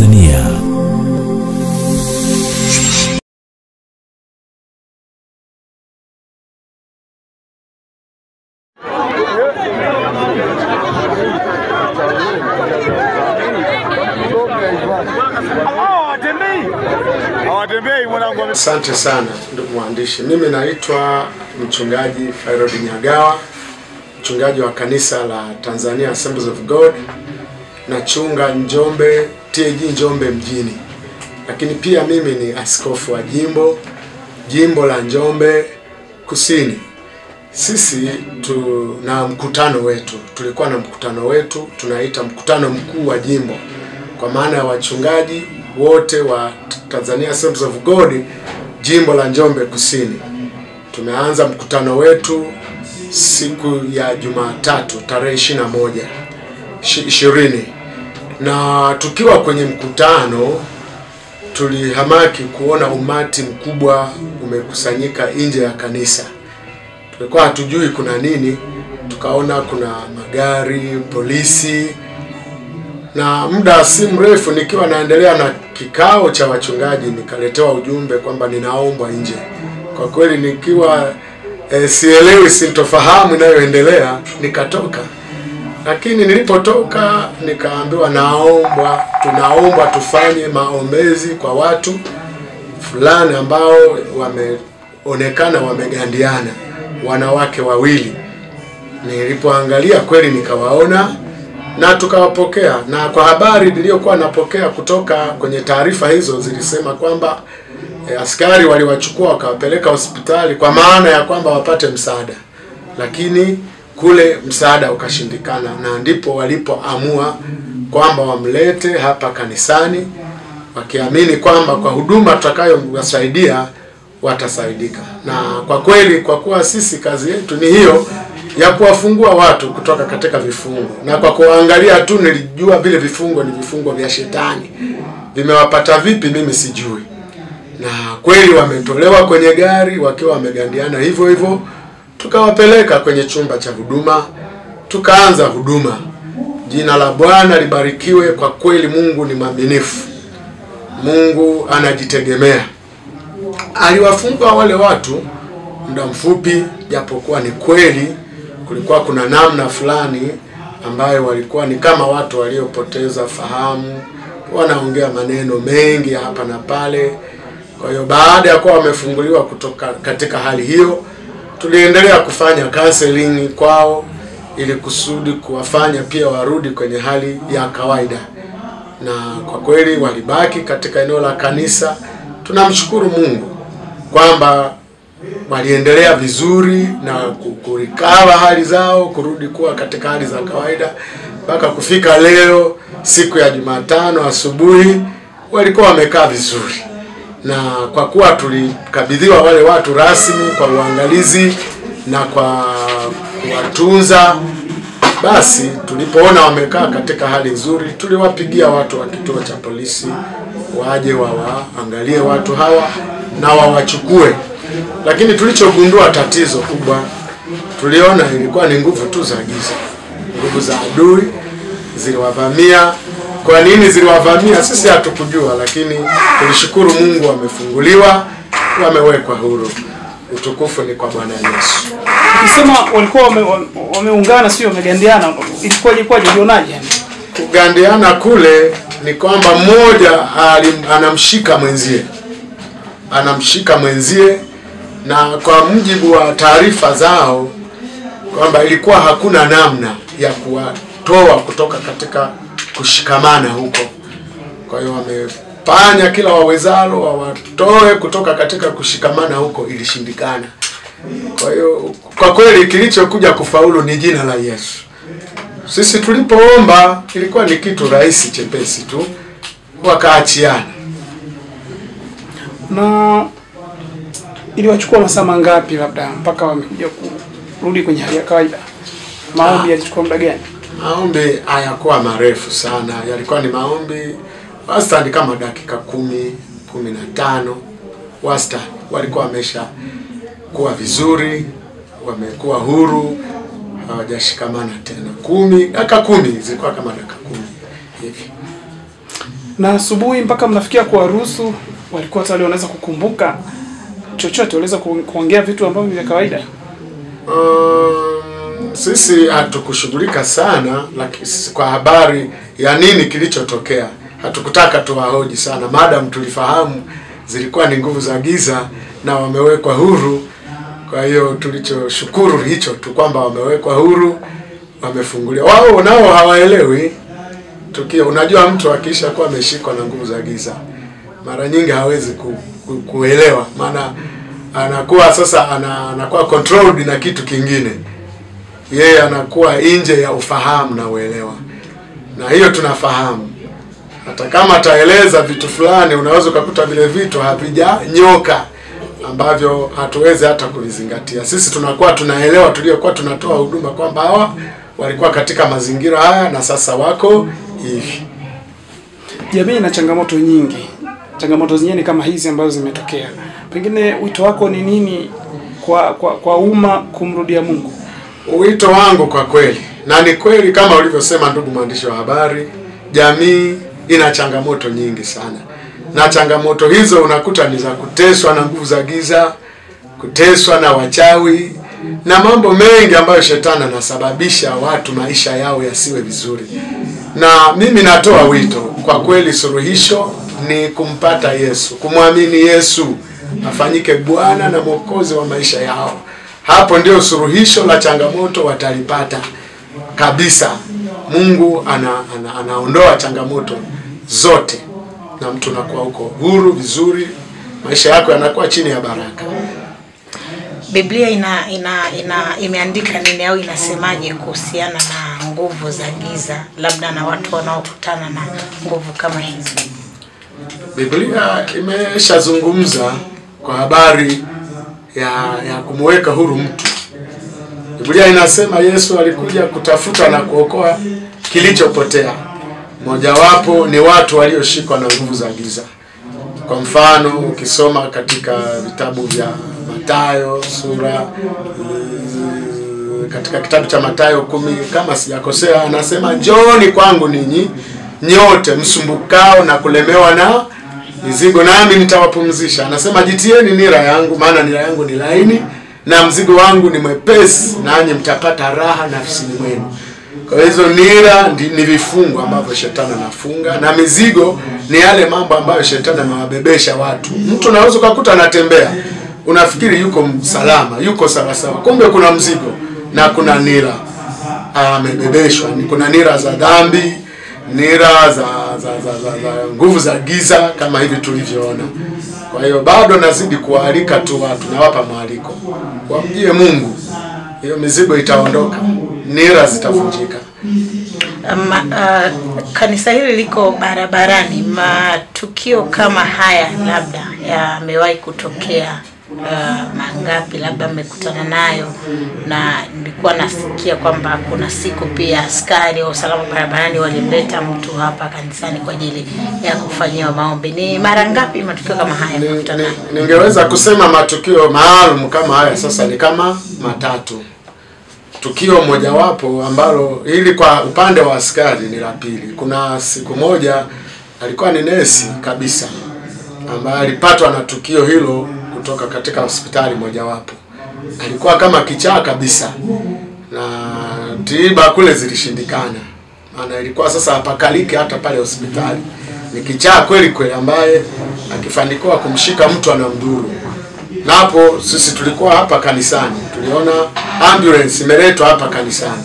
Tanzania. Asante sana ndugu mwandishi, mimi naitwa mchungaji Fairod Nyagawa, mchungaji wa kanisa la Tanzania Assemblies of God, nachunga Njombe TAG Njombe mjini, lakini pia mimi ni askofu wa jimbo jimbo la Njombe Kusini. Sisi tuna mkutano wetu, tulikuwa na mkutano wetu tunaita mkutano mkuu wa jimbo, kwa maana ya wachungaji wote wa Tanzania Assemblies of God jimbo la Njombe Kusini. Tumeanza mkutano wetu siku ya Jumatatu tarehe 21 shi- ishirini, na tukiwa kwenye mkutano tulihamaki kuona umati mkubwa umekusanyika nje ya kanisa. Tulikuwa hatujui kuna nini, tukaona kuna magari, polisi, na muda si mrefu nikiwa naendelea na kikao cha wachungaji nikaletewa ujumbe kwamba ninaombwa nje. Kwa kweli nikiwa e, sielewi sintofahamu inayoendelea nikatoka, lakini nilipotoka nikaambiwa naombwa, tunaombwa tufanye maombezi kwa watu fulani ambao wameonekana wamegandiana, wanawake wawili. Nilipoangalia kweli nikawaona na tukawapokea, na kwa habari niliyokuwa napokea kutoka kwenye taarifa hizo zilisema kwamba e, askari waliwachukua wakawapeleka hospitali kwa maana ya kwamba wapate msaada, lakini kule msaada ukashindikana, na ndipo walipoamua kwamba wamlete hapa kanisani wakiamini kwamba kwa huduma tutakayowasaidia watasaidika. Na kwa kweli, kwa kuwa sisi kazi yetu ni hiyo ya kuwafungua watu kutoka katika vifungo, na kwa kuangalia tu nilijua vile vifungo ni vifungo vya shetani. Vimewapata vipi mimi sijui, na kweli wametolewa kwenye gari wakiwa wamegandiana hivyo hivyo, tukawapeleka kwenye chumba cha huduma, tukaanza huduma. Jina la Bwana libarikiwe. Kwa kweli, Mungu ni mwaminifu. Mungu anajitegemea. Aliwafungua wale watu muda mfupi, japokuwa ni kweli kulikuwa kuna namna fulani ambayo walikuwa ni kama watu waliopoteza fahamu, wanaongea maneno mengi hapa na pale. Kwa hiyo baada ya kuwa wamefunguliwa kutoka katika hali hiyo, tuliendelea kufanya counseling kwao ili kusudi kuwafanya pia warudi kwenye hali ya kawaida. Na kwa kweli walibaki katika eneo la kanisa. Tunamshukuru Mungu kwamba waliendelea vizuri na ku- kurikava hali zao, kurudi kuwa katika hali za kawaida. Mpaka kufika leo, siku ya Jumatano asubuhi, walikuwa wamekaa vizuri, na kwa kuwa tulikabidhiwa wale watu rasmi kwa uangalizi na kwa kuwatunza basi tulipoona wamekaa katika hali nzuri, tuliwapigia watu wa kituo cha polisi waje wawaangalie watu hawa na wawachukue. Lakini tulichogundua tatizo kubwa, tuliona ilikuwa ni nguvu tu za giza, nguvu za adui ziliwavamia. Kwa nini ziliwavamia? Sisi hatukujua, lakini tulishukuru Mungu, wamefunguliwa, wamewekwa huru. Utukufu ni kwa Bwana Yesu. Ukisema walikuwa wameungana, wame- sio wamegandiana, ilikuwa Kwaje? Ulionaje kugandiana kule ni kwamba mmoja anamshika mwenzie anamshika mwenzie, na kwa mujibu wa taarifa zao kwamba ilikuwa hakuna namna ya kuwatoa kutoka katika kushikamana huko. Kwa hiyo wamefanya kila wawezalo wawatoe kutoka katika kushikamana huko, ilishindikana. Kwa hiyo kwa kweli kilichokuja kufaulu ni jina la Yesu. Sisi tulipoomba ilikuwa ni kitu rahisi chepesi tu, wakaachiana. na iliwachukua masaa mangapi labda mpaka wamekuja kurudi kwenye hali ya kawaida? Maombi yalichukua muda gani? Maombi hayakuwa marefu sana, yalikuwa ni maombi wastani kama dakika kumi kumi na tano wastani. Walikuwa wamesha kuwa vizuri, wamekuwa huru, hawajashikamana tena. Kumi dakika kumi zilikuwa kama dakika kumi hivi. Na asubuhi mpaka mnafikia kuwaruhusu, walikuwa tayari wanaweza kukumbuka chochote, waliweza kuongea vitu ambavyo ni vya kawaida. Um, sisi hatukushughulika sana kwa habari ya nini kilichotokea hatukutaka tuwahoji sana, madam tulifahamu zilikuwa ni nguvu za giza na wamewekwa huru. Kwa hiyo tulichoshukuru hicho tu kwamba wamewekwa huru, wamefunguliwa. Wao nao hawaelewi tukio. Unajua, mtu akiisha kuwa ameshikwa na nguvu za giza mara nyingi hawezi ku, ku, kuelewa, maana anakuwa sasa ana, anakuwa controlled na kitu kingine, yeye anakuwa nje ya ufahamu na uelewa, na hiyo tunafahamu. Hata kama ataeleza vitu fulani, unaweza ukakuta vile vitu havijanyoka ambavyo hatuwezi hata kuvizingatia. Sisi tunakuwa tunaelewa tuliokuwa tunatoa huduma kwamba hawa walikuwa katika mazingira haya na sasa wako hivi. Jamii ina changamoto nyingi, changamoto zenyewe ni kama hizi ambazo zimetokea. Pengine wito wako ni nini kwa kwa, kwa umma kumrudia Mungu? Wito wangu kwa kweli, na ni kweli kama ulivyosema ndugu mwandishi wa habari, jamii ina changamoto nyingi sana, na changamoto hizo unakuta ni za kuteswa na nguvu za giza, kuteswa na wachawi na mambo mengi ambayo shetani anasababisha watu maisha yao yasiwe vizuri. Na mimi natoa wito kwa kweli, suluhisho ni kumpata Yesu, kumwamini Yesu afanyike Bwana na Mwokozi wa maisha yao. Hapo ndio suruhisho la changamoto watalipata kabisa. Mungu ana, ana, anaondoa changamoto zote na mtu nakuwa huko huru vizuri, maisha yako yanakuwa chini ya baraka. Biblia ina, ina, ina imeandika nini au inasemaje kuhusiana na nguvu za giza, labda na watu wanaokutana na nguvu kama hizi? Biblia imeshazungumza kwa habari ya ya kumweka huru mtu. Biblia inasema Yesu alikuja kutafuta na kuokoa kilichopotea. Mojawapo ni watu walioshikwa na nguvu za giza. Kwa mfano, ukisoma katika vitabu vya Matayo sura katika kitabu cha Matayo kumi kama sijakosea, anasema njooni kwangu ninyi nyote msumbukao na kulemewa na mizigo, nami nitawapumzisha. Anasema jitieni nira yangu, maana nira yangu ni laini na mzigo wangu ni mwepesi, nanyi mtapata raha nafsini mwenu. Kwa hizo nira ni vifungo ambavyo shetani anafunga na mizigo ni yale mambo ambayo shetani amewabebesha watu. Mtu unaweza ukakuta anatembea unafikiri yuko salama, yuko sawasawa, sawa, kumbe kuna mzigo na kuna nira amebebeshwa. Kuna nira za dhambi, nira za za, za, za, za nguvu za giza kama hivi tulivyoona. Kwa hiyo bado nazidi kuwaalika tu watu, nawapa mwaliko wamjie Mungu, hiyo mizigo itaondoka, nira zitavunjika. Ma, uh, kanisa hili liko barabarani. Matukio kama haya labda yamewahi kutokea uh, mangapi labda mmekutana nayo? Na nilikuwa nasikia kwamba kuna siku pia askari wa usalama barabarani walimleta mtu hapa kanisani kwa ajili ya kufanyiwa maombi. Ni mara ngapi matukio kama haya mmekutana nayo? Ningeweza kusema matukio maalum kama haya sasa ni kama matatu. Tukio mojawapo ambalo hili kwa upande wa askari ni la pili. Kuna siku moja alikuwa ni nesi kabisa ambaye alipatwa na tukio hilo kutoka katika hospitali mojawapo. Alikuwa kama kichaa kabisa na tiba kule zilishindikana, maana ilikuwa sasa hapakaliki hata pale hospitali. Ni kichaa kweli kweli, ambaye akifanikiwa kumshika mtu anamdhuru. Na hapo sisi tulikuwa hapa kanisani, tuliona ambulance imeletwa hapa kanisani,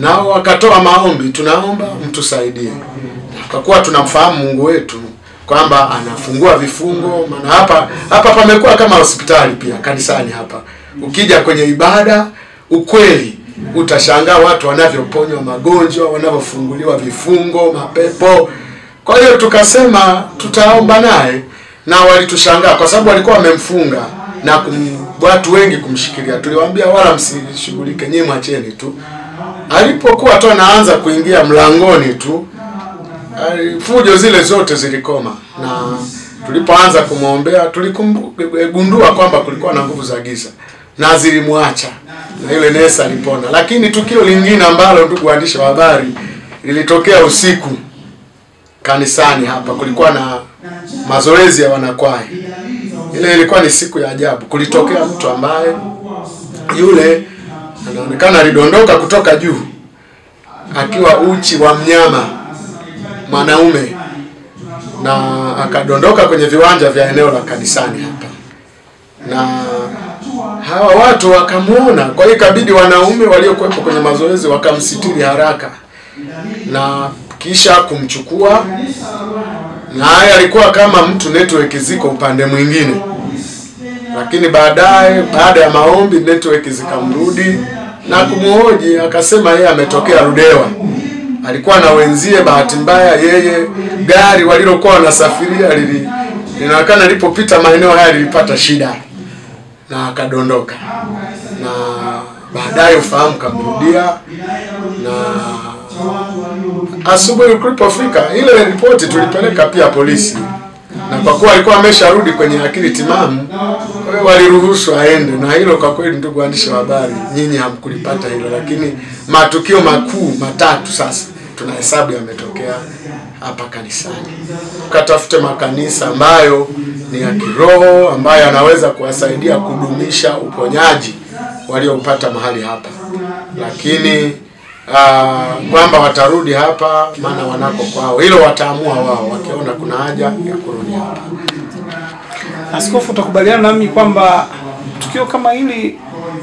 nao wakatoa maombi, tunaomba mtusaidie, kwa kuwa tunamfahamu Mungu wetu kwamba anafungua vifungo. Maana hapa hapa pamekuwa kama hospitali pia kanisani hapa. Ukija kwenye ibada, ukweli utashangaa watu wanavyoponywa magonjwa, wanavyofunguliwa vifungo, mapepo. Kwa hiyo tukasema tutaomba naye, na walitushangaa kwa sababu walikuwa wamemfunga na kum, watu wengi kumshikilia. Tuliwaambia wala msishughulike, nyinyi mwacheni tu. Alipokuwa tu anaanza kuingia mlangoni tu fujo zile zote zilikoma, na tulipoanza kumwombea tuligundua kwamba kulikuwa na nguvu za giza na zilimwacha, na yule nesa alipona. Lakini tukio lingine ambalo, ndugu waandishi wa habari, lilitokea usiku kanisani hapa, kulikuwa na mazoezi ya wanakwaya. Ile ilikuwa ni siku ya ajabu. Kulitokea mtu ambaye yule anaonekana alidondoka kutoka juu akiwa uchi wa mnyama mwanaume na akadondoka kwenye viwanja vya eneo la kanisani hapa, na hawa watu wakamwona. Kwa hiyo ikabidi wanaume waliokuwepo kwenye mazoezi wakamsitiri haraka. Na kisha kumchukua, na naye alikuwa kama mtu network ziko upande mwingine, lakini baadaye, baada ya maombi, network zikamrudi na kumhoji, akasema yeye ametokea Ludewa alikuwa na wenzie. Bahati mbaya yeye gari walilokuwa wanasafiria lili linaonekana alipopita maeneo haya lilipata shida. Na akadondoka, na baadaye ufahamu kamrudia, na asubuhi kulipofika ile ripoti tulipeleka pia polisi, na kwa kuwa alikuwa amesharudi kwenye akili timamu, kwa hiyo waliruhusu aende. Na hilo kwa kweli, ndugu waandishi wa habari, nyinyi hamkulipata hilo, lakini matukio makuu matatu sasa tunahesabu yametokea hapa kanisani. Ukatafute makanisa ambayo ni ya kiroho ambayo yanaweza kuwasaidia kudumisha uponyaji walioupata mahali hapa, lakini uh, kwamba watarudi hapa maana wanako kwao, hilo wataamua wao wakiona kuna haja ya kurudi hapa. Askofu, utakubaliana nami kwamba tukio kama hili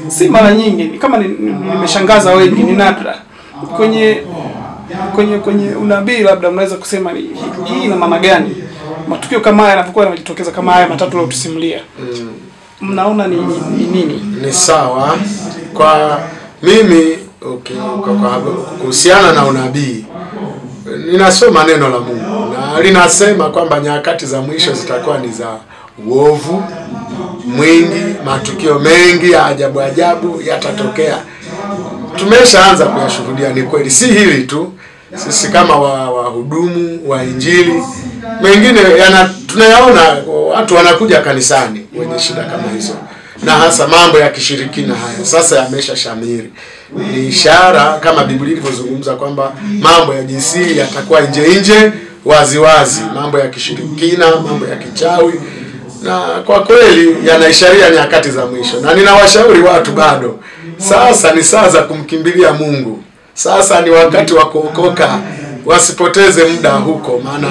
si mara nyingi, kama nimeshangaza ni, ni wengi, ni nadra kwenye kwenye kwenye unabii, labda mnaweza kusema hii ina maana gani? Matukio kama haya yanapokuwa yanajitokeza kama haya matatu leo tusimulia, mnaona ni, ni nini? Ni sawa kwa mimi okay, kuhusiana na unabii ninasoma neno la Mungu na linasema kwamba nyakati za mwisho zitakuwa ni za uovu mwingi, matukio mengi ya ajabu ajabu yatatokea. Tumeshaanza kuyashuhudia, ni kweli, si hili tu. Sisi kama wahudumu wa, wa Injili. Mengine yana tunayaona, watu wanakuja kanisani wenye shida kama hizo, na hasa mambo ya kishirikina haya. Sasa yamesha shamiri. Ni ishara kama Biblia ilivyozungumza kwamba mambo ya jinsia yatakuwa nje nje waziwazi, wazi, mambo ya kishirikina, mambo ya kichawi, na kwa kweli yanaisharia nyakati za mwisho, na ninawashauri watu bado, sasa ni saa za kumkimbilia Mungu. Sasa ni wakati wa kuokoka, wasipoteze muda huko, maana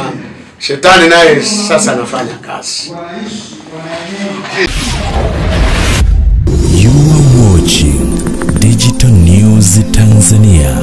shetani naye sasa anafanya kazi. You are watching Digital News Tanzania.